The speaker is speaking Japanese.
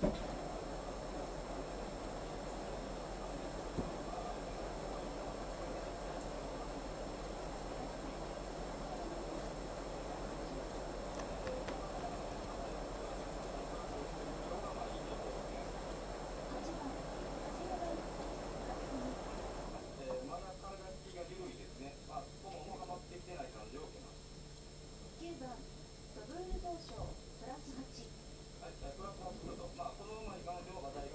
9番、ブブール上昇、プラス8。この馬に感情が大事。